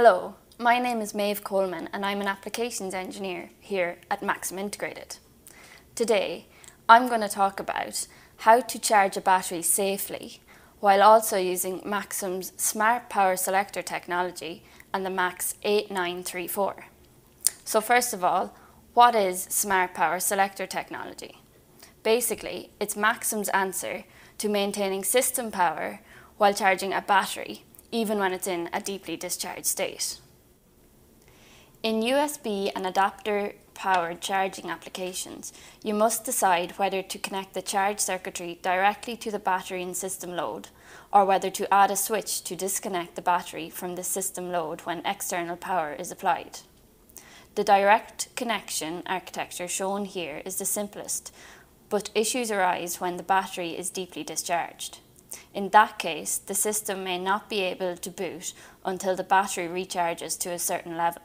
Hello, my name is Maebh Coleman and I'm an applications engineer here at Maxim Integrated. Today, I'm going to talk about how to charge a battery safely while also using Maxim's Smart Power Selector technology and the MAX 8934. So first of all, what is Smart Power Selector technology? Basically, it's Maxim's answer to maintaining system power while charging a battery, even when it's in a deeply discharged state. In USB and adapter powered charging applications, you must decide whether to connect the charge circuitry directly to the battery and system load, or whether to add a switch to disconnect the battery from the system load when external power is applied. The direct connection architecture shown here is the simplest, but issues arise when the battery is deeply discharged. In that case, the system may not be able to boot until the battery recharges to a certain level.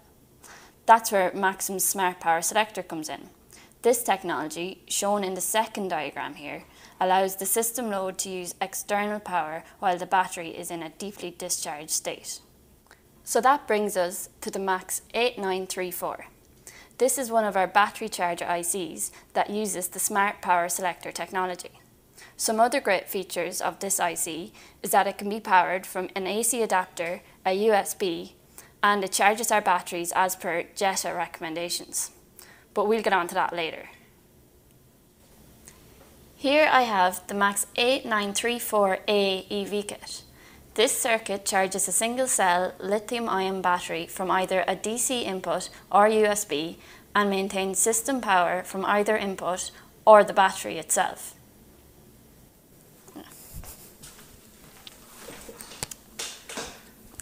That's where Maxim's Smart Power Selector comes in. This technology, shown in the second diagram here, allows the system load to use external power while the battery is in a deeply discharged state. So that brings us to the MAX 8934. This is one of our battery charger ICs that uses the Smart Power Selector technology. Some other great features of this IC is that it can be powered from an AC adapter, a USB, and it charges our batteries as per JEITA recommendations. But we'll get on to that later. Here I have the MAX 8934A EV kit. This circuit charges a single cell lithium ion battery from either a DC input or USB and maintains system power from either input or the battery itself.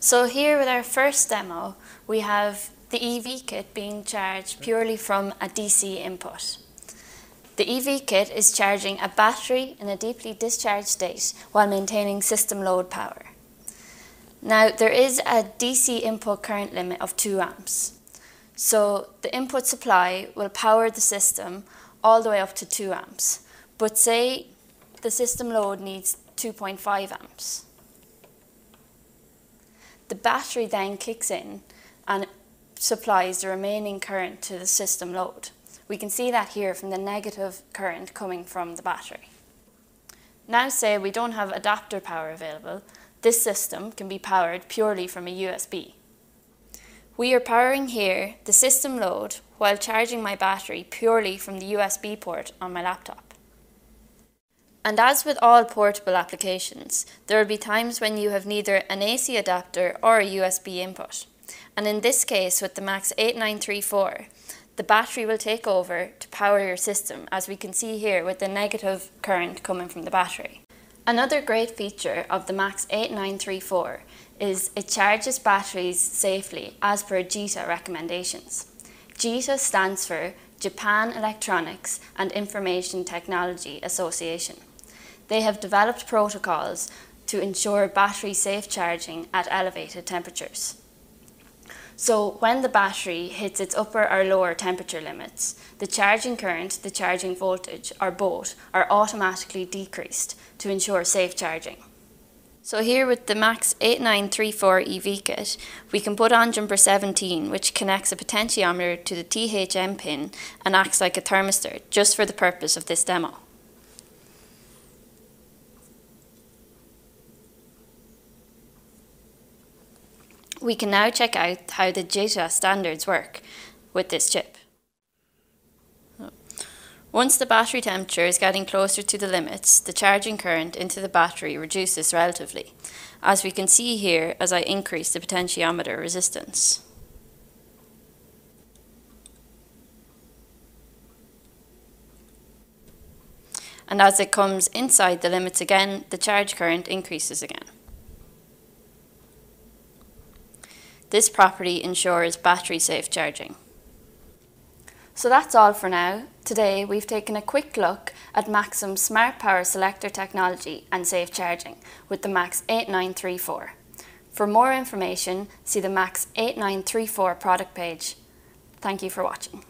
So here with our first demo, we have the EV kit being charged purely from a DC input. The EV kit is charging a battery in a deeply discharged state while maintaining system load power. Now there is a DC input current limit of 2 amps. So the input supply will power the system all the way up to 2 amps. But say the system load needs 2.5 amps. The battery then kicks in and supplies the remaining current to the system load. We can see that here from the negative current coming from the battery. Now say we don't have adapter power available, this system can be powered purely from a USB. We are powering here the system load while charging my battery purely from the USB port on my laptop. And as with all portable applications, there will be times when you have neither an AC adapter or a USB input. And in this case, with the MAX 8934, the battery will take over to power your system, as we can see here with the negative current coming from the battery. Another great feature of the MAX 8934 is it charges batteries safely as per JEITA recommendations. JEITA stands for Japan Electronics and Information Technology Association. They have developed protocols to ensure battery safe charging at elevated temperatures. So when the battery hits its upper or lower temperature limits, the charging current, the charging voltage, or both are automatically decreased to ensure safe charging. So here with the MAX 8934 EV kit, we can put on jumper 17, which connects a potentiometer to the THM pin and acts like a thermistor, just for the purpose of this demo. We can now check out how the JEITA standards work with this chip. Once the battery temperature is getting closer to the limits, the charging current into the battery reduces relatively, as we can see here as I increase the potentiometer resistance. And as it comes inside the limits again, the charge current increases again. This property ensures battery safe charging. So that's all for now. Today we've taken a quick look at Maxim's Smart Power Selector technology and safe charging with the MAX 8934. For more information, see the MAX 8934 product page. Thank you for watching.